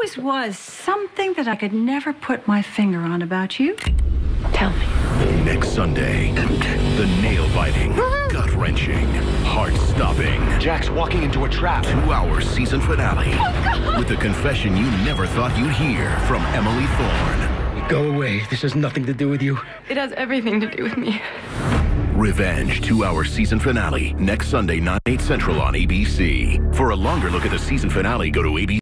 always was something that I could never put my finger on about you. Tell me. Next Sunday, the nail biting, gut wrenching, heart stopping, Jack's walking into a trap. two hour season finale oh, with a confession you never thought you'd hear from Emily Thorne. Go away. This has nothing to do with you. It has everything to do with me. Revenge two hour season finale next Sunday, 9, 8 central on ABC. For a longer look at the season finale, go to ABC.